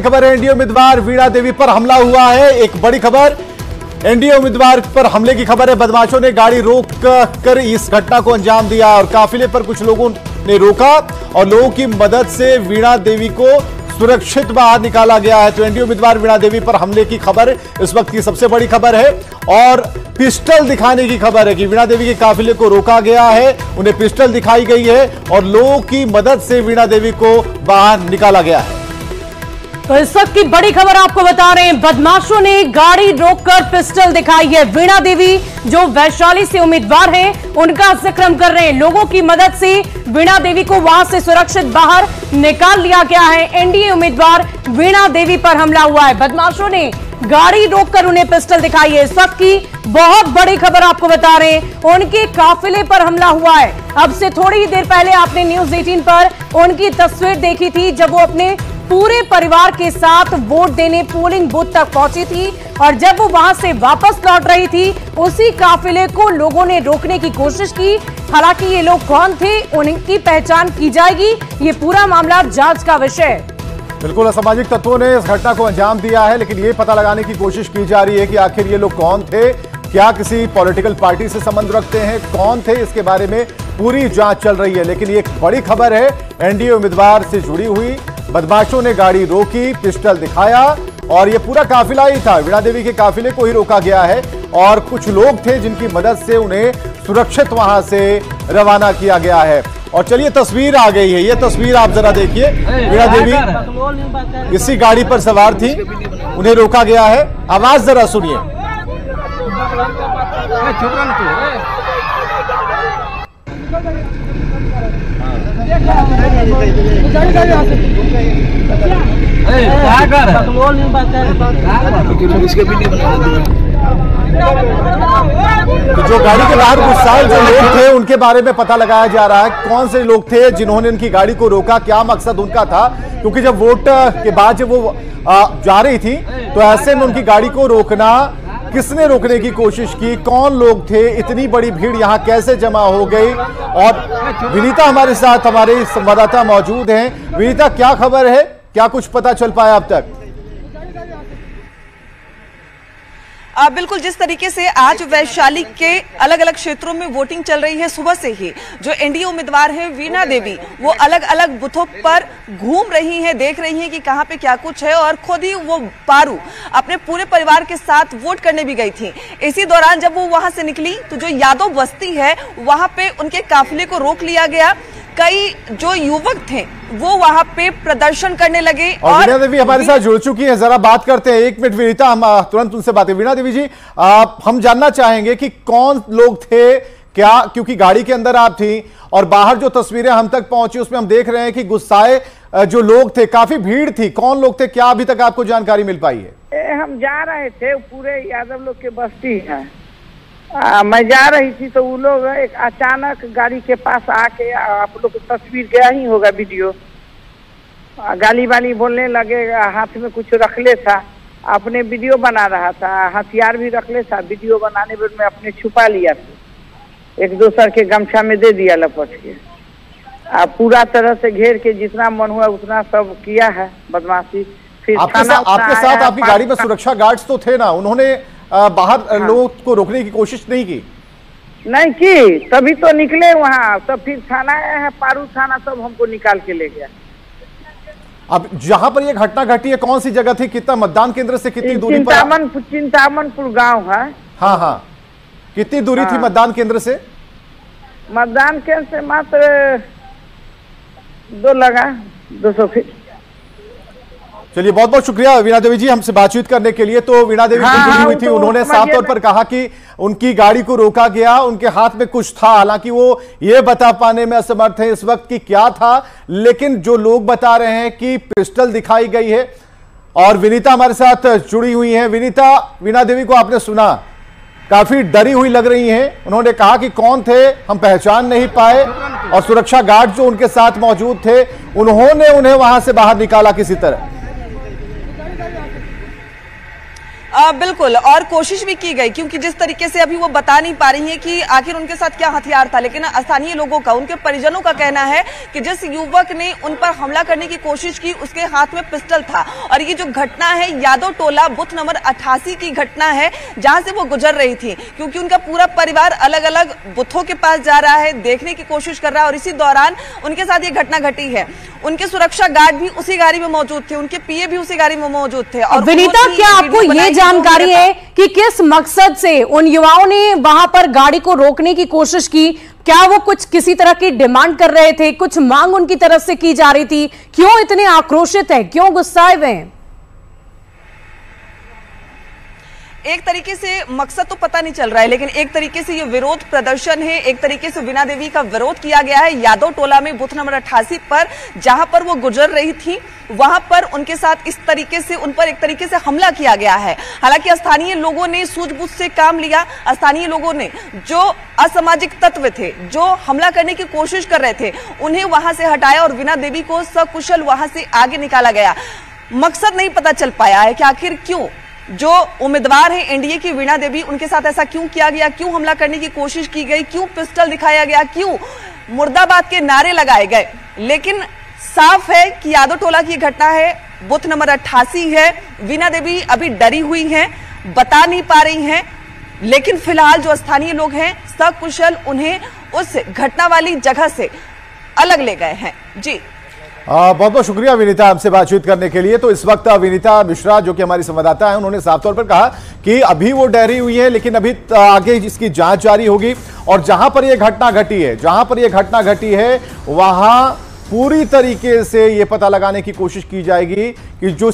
खबर है, एनडीए उम्मीदवार वीणा देवी पर हमला हुआ है, एक बड़ी खबर। एनडीए उम्मीदवार पर हमले की खबर है, बदमाशों ने गाड़ी रोक कर इस घटना को अंजाम दिया और काफिले पर कुछ लोगों ने रोका और लोगों की मदद से वीणा देवी को सुरक्षित बाहर निकाला गया है। तो एनडीए उम्मीदवार वीणा देवी पर हमले की खबर इस वक्त की सबसे बड़ी खबर है और पिस्टल दिखाने की खबर है कि वीणा देवी के काफिले को रोका गया है, उन्हें पिस्टल दिखाई गई है और लोगों की मदद से वीणा देवी को बाहर निकाला गया है। तो इस वक्त की बड़ी खबर आपको बता रहे हैं। बदमाशों ने गाड़ी रोककर पिस्टल दिखाई है। वीणा देवी, जो वैशाली से उम्मीदवार हैं, उनका ज़िक्र कर रहे हैं। लोगों की मदद से वीणा देवी को वहाँ से सुरक्षित बाहर निकाल लिया गया है। एनडीए उम्मीदवार वीणा देवी पर हमला हुआ है। बदमाशों ने गाड़ी रोककर उन्हें पिस्टल दिखाई है। इस वक्त की बहुत बड़ी खबर आपको बता रहे हैं। उनके काफिले पर हमला हुआ है। अब से थोड़ी ही देर पहले आपने न्यूज़ 18 पर उनकी तस्वीर देखी थी, जब वो अपने पूरे परिवार के साथ वोट देने पोलिंग बूथ तक पहुँची थी और जब वो वहाँ से वापस लौट रही थी, उसी काफिले को लोगों ने रोकने की कोशिश की। हालाँकि ये लोग कौन थे, उनकी पहचान की जाएगी। ये पूरा मामला जाँच का विषय। है बिल्कुल, असामाजिक तत्वों ने इस घटना को अंजाम दिया है, लेकिन ये पता लगाने की कोशिश की जा रही है कि आखिर ये लोग कौन थे, क्या किसी पॉलिटिकल पार्टी से संबंध रखते हैं, कौन थे, इसके बारे में पूरी जाँच चल रही है। लेकिन ये एक बड़ी खबर है, एनडीए उम्मीदवार से जुड़ी हुई। बदमाशों ने गाड़ी रोकी पिस्टल दिखाया और ये पूरा काफिला ही था। वीणा देवी के काफिले को ही रोका गया है और कुछ लोग थे जिनकी मदद से उन्हें सुरक्षित वहाँ से रवाना किया गया है। और चलिए तस्वीर आ गई है। ये तस्वीर आप जरा देखिए। वीणा देवी इसी गाड़ी पर सवार थी। उन्हें रोका गया है। आवाज़ जरा सुनिए। जो गाड़ी के बाहर कुछ साल जो लोग थे, उनके बारे में पता लगाया जा रहा है कौन से लोग थे जिन्होंने उनकी गाड़ी को रोका, क्या मकसद उनका था? क्योंकि जब वोट के बाद जब वो जा रही थी तो ऐसे में उनकी गाड़ी को रोकना किसने रोकने की कोशिश की? कौन लोग थे? इतनी बड़ी भीड़ यहाँ कैसे जमा हो गई? और विनीता हमारे साथ, हमारे संवाददाता मौजूद हैं। विनीता, क्या खबर है? क्या कुछ पता चल पाया अब तक आ, बिल्कुल, जिस तरीके से आज वैशाली के अलग अलग क्षेत्रों में वोटिंग चल रही है, सुबह से ही जो एनडीए उम्मीदवार हैं, वीणा देवी, वो अलग अलग बुथों पर घूम रही हैं, देख रही हैं कि कहाँ पे क्या कुछ है और खुद ही वो पारू अपने पूरे परिवार के साथ वोट करने भी गई थी। इसी दौरान जब वो वहाँ से निकली तो जो यादव बस्ती है, वहाँ पे उनके काफिले को रोक लिया गया। कई जो युवक थे वो वहाँ पे प्रदर्शन करने लगे और, और वीणा देवी हमारे साथ जुड़ चुकी हैं। जरा बात करते हैं। एक मिनट विनीता हम तुरंत उनसे बात। वीणा देवी जी आप हम जानना चाहेंगे कि कौन लोग थे क्या क्योंकि गाड़ी के अंदर आप थी और बाहर जो तस्वीरें हम तक पहुँची उसमें हम देख रहे हैं कि गुस्साए जो लोग थे काफ़ी भीड़ थी। कौन लोग थे? क्या अभी तक आपको जानकारी मिल पाई है? हम जा रहे थे पूरे यादव लोग के बस्ती है। आ, मैं जा रही थी तो वो लोग एक अचानक गाड़ी के पास आके आप लोग तस्वीर गया ही होगा वीडियो। गाली वाली बोलने लगे हाथ में कुछ रख ले था। अपने वीडियो बना रहा था हथियार भी रख ले था वीडियो बनाने पर मैं अपने छुपा लिया था। एक दोसर के गमछा में दे दिया लपट के। आ, पूरा तरह से घेर के जितना मन हुआ उतना सब किया है बदमाशी। फिर आपके, सा, आपके साथ आपकी गाड़ी में सुरक्षा गार्ड्स तो थे ना उन्होंने बाहर हाँ। लोगों को रोकने की कोशिश नहीं की? नहीं की। तभी तो निकले वहाँ। तो फिर थाना है पारू थाना सब हमको निकाल के ले गया। अब जहाँ पर ये घटना घटी है कौन सी जगह थी? कितना मतदान केंद्र से कितनी दूरी पर चिंतामनपुर चिंतामनपुर गाँव है। हाँ हाँ। कितनी दूरी हाँ। थी मतदान केंद्र से? मतदान केंद्र से मात्र दो लगा दो सौ फीट। चलिए बहुत बहुत शुक्रिया वीणा देवी जी हमसे बातचीत करने के लिए। तो वीणा देवी हाँ, जुड़ी हुई थी। तो उन्होंने साफ़ तौर पर कहा कि उनकी गाड़ी को रोका गया उनके हाथ में कुछ था। हालाँकि वो ये बता पाने में असमर्थ है इस वक्त की क्या था लेकिन जो लोग बता रहे हैं कि पिस्टल दिखाई गई है और विनीता हमारे साथ जुड़ी हुई है। विनीता वीणा देवी को आपने सुना? काफ़ी डरी हुई लग रही हैं। उन्होंने कहा कि कौन थे हम पहचान नहीं पाए और सुरक्षा गार्ड जो उनके साथ मौजूद थे उन्होंने उन्हें वहाँ से बाहर निकाला किसी तरह। आ, बिल्कुल और कोशिश भी की गई क्योंकि जिस तरीके से अभी वो बता नहीं पा रही है कि आखिर उनके साथ क्या हथियार था लेकिन स्थानीय लोगों का उनके परिजनों का कहना है कि जिस युवक ने उन पर हमला करने की कोशिश की उसके हाथ में पिस्टल था। और ये जो घटना है यादव टोला बुथ नंबर अट्ठासी की घटना है जहाँ से वो गुजर रही थी क्योंकि उनका पूरा परिवार अलग अलग बुथों के पास जा रहा है देखने की कोशिश कर रहा है और इसी दौरान उनके साथ ये घटना घटी है। उनके सुरक्षा गार्ड भी उसी गाड़ी में मौजूद थे उनके पीए भी उसी गाड़ी में मौजूद थे और विनीता क्या आपको ये जानकारी है कि किस मकसद से उन युवाओं ने वहाँ पर गाड़ी को रोकने की कोशिश की? क्या वो कुछ किसी तरह की डिमांड कर रहे थे? कुछ मांग उनकी तरफ़ से की जा रही थी? क्यों इतने आक्रोशित हैं? क्यों गुस्साए हुए हैं? एक तरीके से मकसद तो पता नहीं चल रहा है, लेकिन एक तरीके से ये विरोध प्रदर्शन है, एक तरीके से वीना देवी का विरोध किया गया है यादव टोला में बूथ नंबर अट्ठासी पर, जहाँ पर वो गुजर रही थी, वहाँ पर उनके साथ इस तरीके से, उन पर एक तरीके से हमला किया गया है। हालाँकि स्थानीय लोगों ने सूझबूझ से काम लिया, स्थानीय लोगों ने जो असामाजिक तत्व थे, जो हमला करने की कोशिश कर रहे थे, उन्हें वहाँ से हटाया और वीना देवी को सकुशल वहाँ से आगे निकाला गया। मकसद नहीं पता चल पाया है कि आखिर क्यों जो उम्मीदवार है एनडीए की, वीणा देवी, उनके साथ ऐसा क्यों किया गया? क्यों हमला करने की कोशिश की गई? क्यों पिस्टल दिखाया गया? क्यों मुर्दाबाद के नारे लगाए गए? लेकिन साफ़ है कि यादव टोला की घटना है, बुथ नंबर अट्ठासी है। वीणा देवी अभी डरी हुई है, बता नहीं पा रही है, लेकिन फ़िलहाल जो स्थानीय लोग हैं, सकुशल उन्हें उस घटना वाली जगह से अलग ले गए हैं। जी। बहुत बहुत शुक्रिया विनीता हमसे बातचीत करने के लिए। तो इस वक्त विनीता मिश्रा, जो कि हमारी संवाददाता है, उन्होंने साफ़ तौर पर कहा कि अभी वो डहरी हुई है, लेकिन अभी आगे इसकी जाँच जारी होगी। और जहाँ पर यह घटना घटी है, जहाँ पर यह घटना घटी है, वहाँ पूरी तरीके से यह पता लगाने की कोशिश की जाएगी कि जो